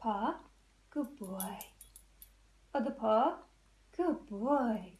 paw. Good boy. Other paw. Good boy.